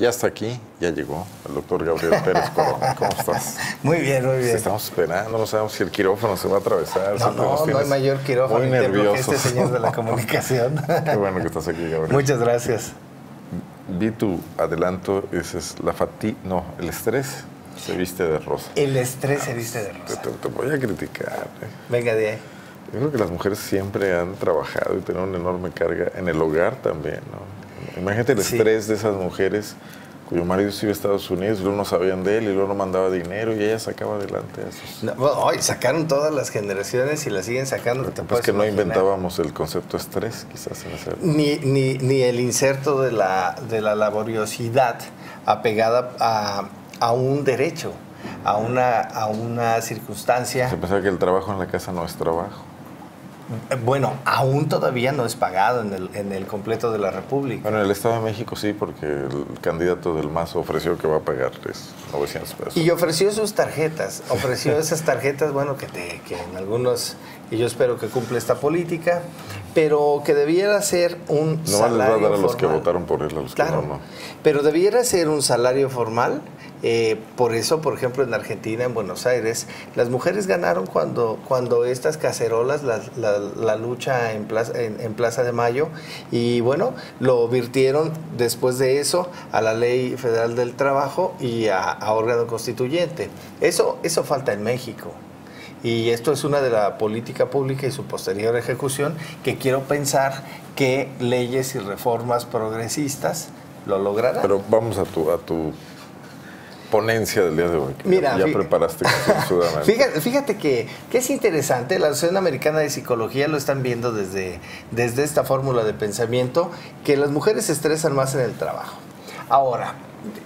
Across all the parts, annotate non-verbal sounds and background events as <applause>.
Ya está aquí, ya llegó el doctor Gabriel Pérez Corona. ¿Cómo <laughs> estás? Muy bien, muy bien. Estamos esperando, no sabemos si el quirófano se va a atravesar. No, no, no hay mayor quirófano muy nervioso. que este señor de la comunicación. <laughs> Qué bueno que estás aquí, Gabriel. Muchas gracias. Vi tu adelanto dices, la fati... No, el estrés se viste de rosa. El estrés se viste de rosa. Te, te voy a criticar. ¿eh? Venga de ahí. Yo creo que las mujeres siempre han trabajado y tienen una enorme carga en el hogar también, ¿no? Imagínate el estrés de esas mujeres cuyo marido se iba a Estados Unidos y luego no sabían de él y luego no mandaba dinero y ella sacaba adelante a sus... No, bueno, hoy sacaron todas las generaciones y las siguen sacando. Es que no inventábamos el concepto estrés, quizás en ese... Ni, ni, ni el inserto de la, de la laboriosidad apegada a, a un derecho, a una, a una circunstancia. Se pensaba que el trabajo en la casa no es trabajo. Bueno, aún todavía no es pagado en el, en el completo de la República. Bueno, en el Estado de México sí, porque el candidato del MAS ofreció que va a pagar 900 pesos. Y ofreció sus tarjetas, ofreció <laughs> esas tarjetas, bueno, que, te, que en algunos, y yo espero que cumpla esta política, pero que debiera ser un no salario les va a dar a formal. los que votaron por él, a los Claro, que no, no. pero debiera ser un salario formal. Eh, por eso, por ejemplo, en Argentina, en Buenos Aires, las mujeres ganaron cuando, cuando estas cacerolas, la, la- la lucha en plaza, en, en Plaza de Mayo, y bueno, lo virtieron después de eso a la Ley Federal del Trabajo y a, a órgano constituyente. Eso, eso falta en México. Y esto es una de la política pública y su posterior ejecución que quiero pensar que leyes y reformas progresistas lo lograrán. Pero vamos a tu, a tu ponencia del día de hoy. Mira, ya preparaste. <laughs> Fíjate, fíjate que, que es interesante, la Asociación Americana de Psicología lo están viendo desde, desde esta fórmula de pensamiento, que las mujeres se estresan más en el trabajo. Ahora,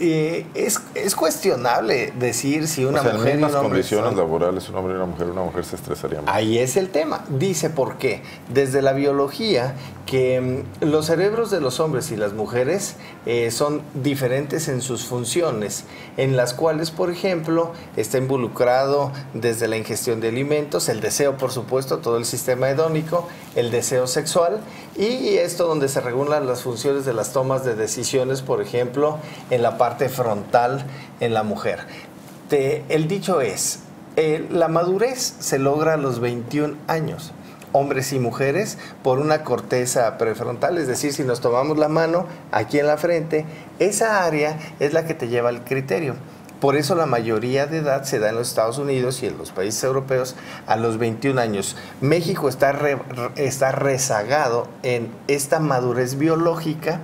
eh, es, es cuestionable decir si una o sea, en mujer y un hombre condiciones son- laborales, un hombre y una mujer, una mujer se estresaría más. Ahí es el tema. Dice por qué. Desde la biología que mm, los cerebros de los hombres y las mujeres eh, son diferentes en sus funciones, en las cuales, por ejemplo, está involucrado desde la ingestión de alimentos, el deseo, por supuesto, todo el sistema hedónico, el deseo sexual y esto donde se regulan las funciones de las tomas de decisiones, por ejemplo, en la parte frontal en la mujer. El dicho es, eh, la madurez se logra a los 21 años, hombres y mujeres, por una corteza prefrontal, es decir, si nos tomamos la mano aquí en la frente, esa área es la que te lleva al criterio. Por eso la mayoría de edad se da en los Estados Unidos y en los países europeos a los 21 años. México está, está rezagado en esta madurez biológica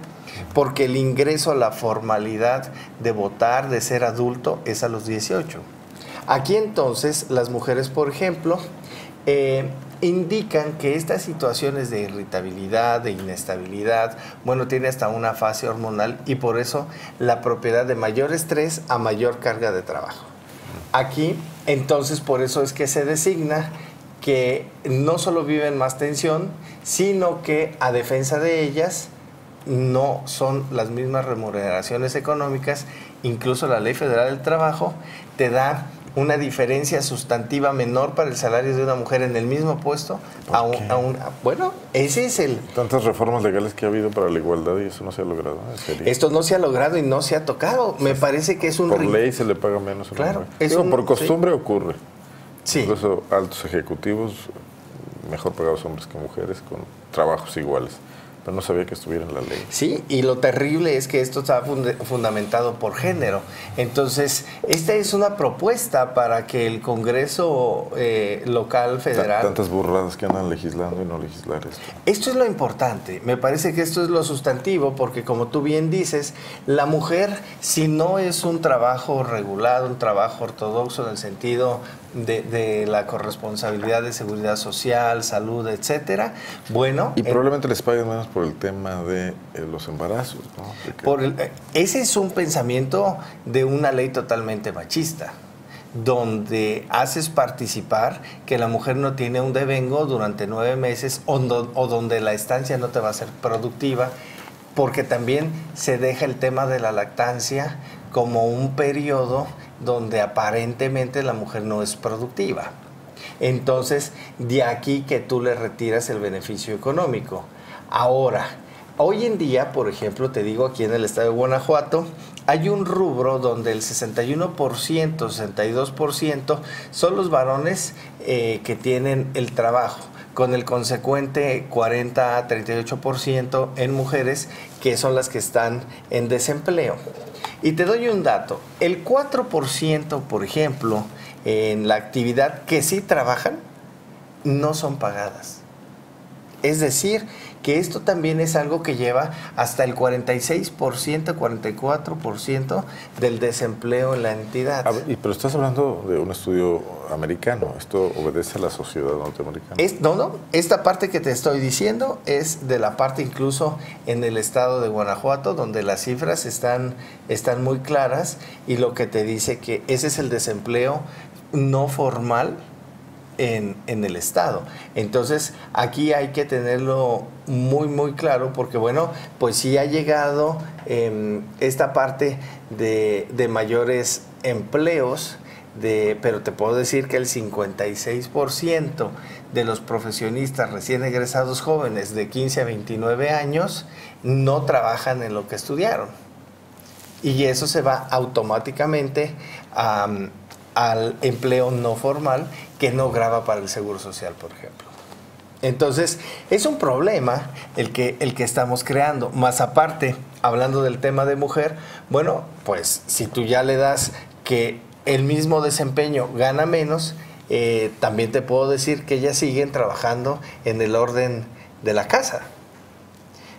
porque el ingreso a la formalidad de votar, de ser adulto, es a los 18. Aquí entonces las mujeres, por ejemplo, eh, indican que estas situaciones de irritabilidad, de inestabilidad, bueno, tiene hasta una fase hormonal y por eso la propiedad de mayor estrés a mayor carga de trabajo. Aquí, entonces, por eso es que se designa que no solo viven más tensión, sino que a defensa de ellas no son las mismas remuneraciones económicas, incluso la Ley Federal del Trabajo te da una diferencia sustantiva menor para el salario de una mujer en el mismo puesto a un, a un- bueno, ese es el Tantas reformas legales que ha habido para la igualdad y eso no se ha logrado. ¿en serio? esto no se ha logrado y no se ha tocado. Me parece que es un por ley se le paga menos a una Claro, mujer. es Digo, un- por costumbre ocurre. Sí. Incluso altos ejecutivos, mejor pagados hombres que mujeres, con trabajos iguales. Pero no sabía que estuviera en la ley. Sí, y lo terrible es que esto está fundamentado por género. Entonces, esta es una propuesta para que el Congreso eh, local federal Tantas burradas que andan legislando y no legislar esto. Esto es lo importante, me parece que esto es lo sustantivo, porque como tú bien dices, la mujer, si no es un trabajo regulado, un trabajo ortodoxo en el sentido de, de la corresponsabilidad de seguridad social, salud, etcétera, bueno, Y eh, probablemente les paguen menos por el tema de eh, los embarazos, ¿no? Por el- eh, ese es un pensamiento de una ley totalmente machista donde haces participar que la mujer no tiene un devengo durante nueve meses o, do- o donde la estancia no te va a ser productiva, porque también se deja el tema de la lactancia como un periodo donde aparentemente la mujer no es productiva. Entonces, de aquí que tú le retiras el beneficio económico. Ahora, hoy en día, por ejemplo, te digo aquí en el estado de Guanajuato, hay un rubro donde el 61%, 62% son los varones eh, que tienen el trabajo con el consecuente 40 a 38% en mujeres que son las que están en desempleo. Y te doy un dato, el 4%, por ejemplo, en la actividad que sí trabajan, no son pagadas. Es decir, que esto también es algo que lleva hasta el 46%, 44% del desempleo en la entidad. pero estás hablando de un estudio americano, ¿esto obedece a la sociedad norteamericana? Es, no, no, esta parte que te estoy diciendo es de la parte incluso en el estado de Guanajuato, donde las cifras están, están muy claras y lo que te dice que ese es el desempleo no formal en, el Estado. Entonces, aquí hay que tenerlo muy, muy claro porque, bueno, pues sí ha llegado em, esta parte de, de mayores empleos, de, pero te puedo decir que el 56% de los profesionistas recién egresados jóvenes de 15 a 29 años no trabajan en lo que estudiaron. Y eso se va automáticamente al empleo no formal que no graba para el Seguro Social, por ejemplo. Entonces, es un problema el que, el que estamos creando. Más aparte, hablando del tema de mujer, bueno, pues si tú ya le das que el mismo desempeño gana menos, eh, también te puedo decir que ellas siguen trabajando en el orden de la casa.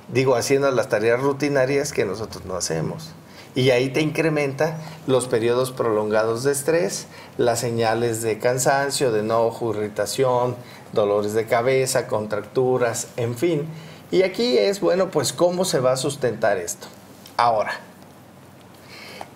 Digo, haciendo las tareas rutinarias que nosotros no hacemos y ahí te incrementa los periodos prolongados de estrés, las señales de cansancio, de enojo, irritación, dolores de cabeza, contracturas, en fin. Y aquí es, bueno, pues cómo se va a sustentar esto. Ahora,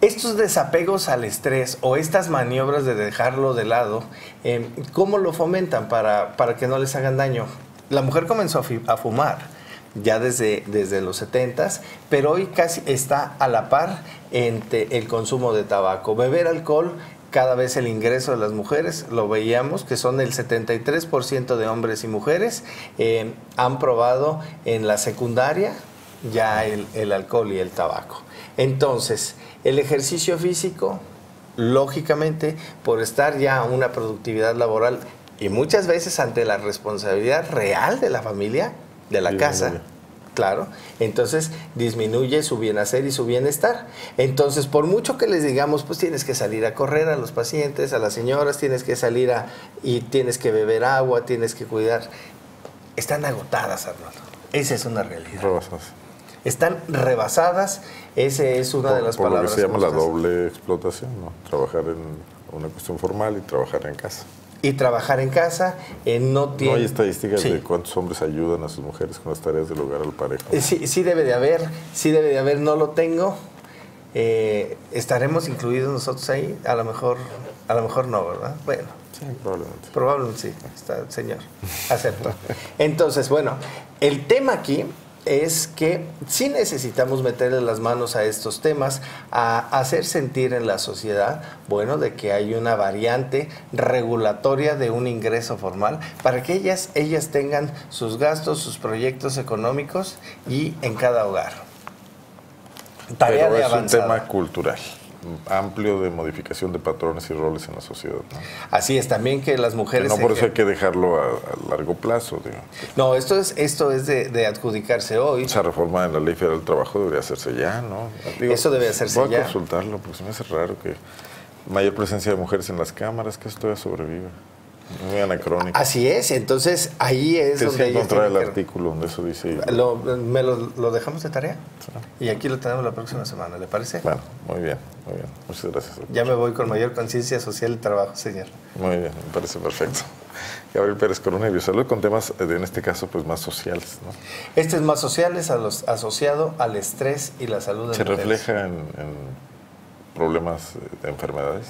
estos desapegos al estrés o estas maniobras de dejarlo de lado, em, ¿cómo lo fomentan para, para que no les hagan daño? La mujer comenzó a fumar ya desde, desde los 70, pero hoy casi está a la par entre el consumo de tabaco. Beber alcohol, cada vez el ingreso de las mujeres, lo veíamos, que son el 73% de hombres y mujeres, eh, han probado en la secundaria ya el, el alcohol y el tabaco. Entonces, el ejercicio físico, lógicamente, por estar ya una productividad laboral y muchas veces ante la responsabilidad real de la familia, de la casa. Claro, entonces disminuye su bienestar y su bienestar. Entonces, por mucho que les digamos, pues tienes que salir a correr a los pacientes, a las señoras, tienes que salir a y tienes que beber agua, tienes que cuidar. Están agotadas, Arnoldo. Esa es una realidad. Rebasadas. Están rebasadas, esa es una de las por palabras. Lo que se llama la doble explotación, ¿no? Trabajar en una cuestión formal y trabajar en casa y trabajar en casa. Eh, no, tiene... no hay estadísticas de cuántos hombres ayudan a sus mujeres con las tareas del hogar al parejo. Eh, sí, sí debe de haber, sí debe de haber, no lo tengo. Eh, ¿Estaremos incluidos nosotros ahí? A lo mejor, a lo mejor no, ¿verdad? Bueno. Sí, probablemente. Probablemente sí, está, señor. Acepto. Entonces, bueno, el tema aquí es que sí necesitamos meterle las manos a estos temas, a hacer sentir en la sociedad, bueno, de que hay una variante regulatoria de un ingreso formal para que ellas, ellas tengan sus gastos, sus proyectos económicos y en cada hogar. Tarea Pero es un tema cultural amplio de modificación de patrones y roles en la sociedad. Así es, también que las mujeres... no por eso hay que dejarlo a, largo plazo. No, esto es, esto es de, adjudicarse hoy. Esa reforma en la Ley Federal del Trabajo debería hacerse ya, ¿no? eso debe hacerse ya. Voy a consultarlo, porque me hace raro que mayor presencia de mujeres en las cámaras, que esto ya sobrevive. Muy anacrónico. Así es, entonces ahí es donde... que encontrar el artículo donde eso dice... Lo, ¿Me lo, dejamos de tarea? Y aquí lo tenemos la próxima semana, ¿le parece? Bueno, muy bien, muy bien. Muchas gracias. Ya me voy con mayor conciencia social y trabajo, señor. Muy bien, me parece perfecto. Gabriel Pérez Corona y Biosalud con temas, eh, en este caso, pues más sociales. ¿no? Este es más sociales, a los, asociado al estrés y la salud de ¿Se refleja en problemas de enfermedades?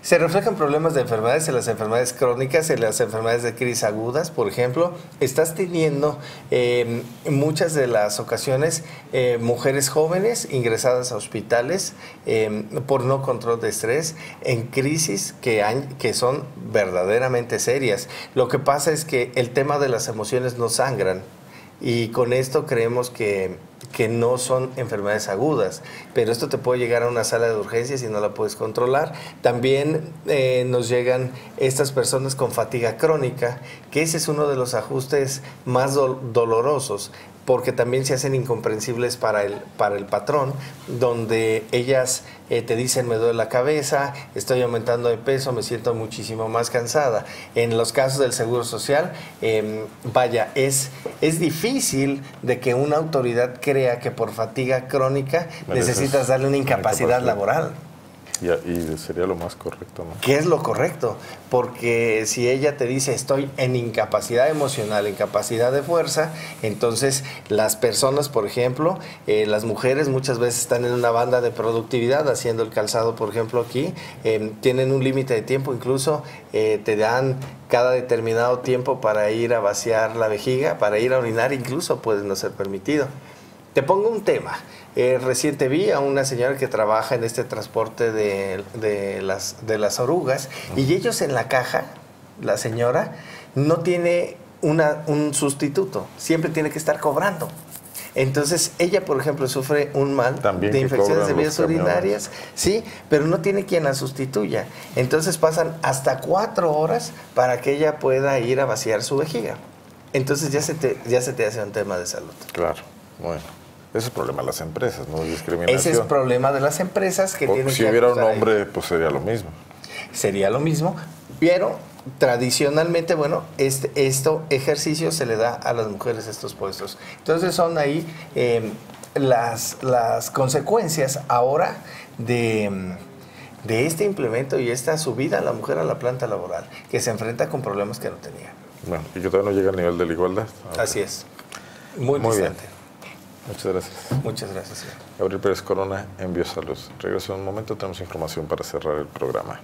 Se reflejan problemas de enfermedades en las enfermedades crónicas, en las enfermedades de crisis agudas, por ejemplo. Estás teniendo en eh, muchas de las ocasiones eh, mujeres jóvenes ingresadas a hospitales eh, por no control de estrés en crisis que, que son verdaderamente serias. Lo que pasa es que el tema de las emociones no sangran y con esto creemos que, que no son enfermedades agudas, pero esto te puede llegar a una sala de urgencias y no la puedes controlar. También eh, nos llegan estas personas con fatiga crónica, que ese es uno de los ajustes más dolorosos porque también se hacen incomprensibles para el, para el patrón, donde ellas eh, te dicen me duele la cabeza, estoy aumentando de peso, me siento muchísimo más cansada. En los casos del Seguro Social, em, vaya, es, es difícil de que una autoridad crea que por fatiga crónica necesitas darle una incapacidad laboral. Y, sería lo más correcto, ¿no? ¿Qué es lo correcto? Porque si ella te dice estoy en incapacidad emocional, incapacidad de fuerza, entonces las personas, por ejemplo, eh, las mujeres muchas veces están en una banda de productividad haciendo el calzado, por ejemplo, aquí, em, tienen un límite de tiempo, incluso eh, te dan cada determinado tiempo para ir a vaciar la vejiga, para ir a orinar, incluso puede no ser permitido. Te pongo un tema. Eh, reciente vi a una señora que trabaja en este transporte de, las, de las orugas y ellos en la caja, la señora, no tiene una, un sustituto, siempre tiene que estar cobrando. Entonces, ella, por ejemplo, sufre un mal de infecciones de vías urinarias, sí, pero no tiene quien la sustituya. Entonces pasan hasta cuatro horas para que ella pueda ir a vaciar su vejiga. Entonces ya se te, ya se te hace un tema de salud. Claro, bueno. Ese es el problema de las empresas, no discriminación. Ese es el problema de las empresas que tienen si hubiera un hombre, pues sería lo mismo. Sería lo mismo, pero tradicionalmente, bueno, este esto ejercicio se le da a las mujeres estos puestos. Entonces son ahí em, las, las consecuencias ahora de, de este implemento y esta subida a la mujer a la planta laboral, que se enfrenta con problemas que no tenía. Bueno, y que todavía no llega al nivel de la igualdad. Así es. Muy, Muy bien. Muchas gracias. Muchas gracias. Gabriel Pérez Corona en Biosalud. Regreso en un momento, tenemos información para cerrar el programa.